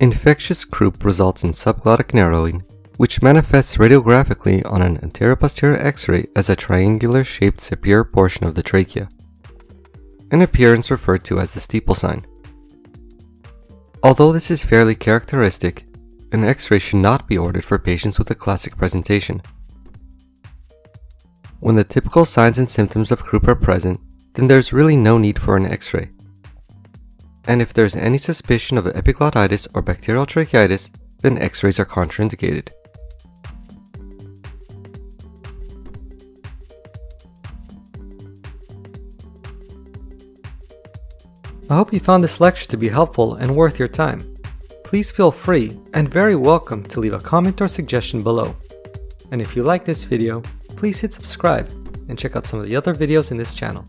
Infectious croup results in subglottic narrowing, which manifests radiographically on an anteroposterior x-ray as a triangular-shaped superior portion of the trachea, an appearance referred to as the steeple sign. Although this is fairly characteristic, an x-ray should not be ordered for patients with a classic presentation. When the typical signs and symptoms of croup are present, then there's really no need for an x-ray and if there's any suspicion of epiglottitis or bacterial tracheitis, then x-rays are contraindicated. I hope you found this lecture to be helpful and worth your time. Please feel free and very welcome to leave a comment or suggestion below. And if you like this video, please hit subscribe and check out some of the other videos in this channel.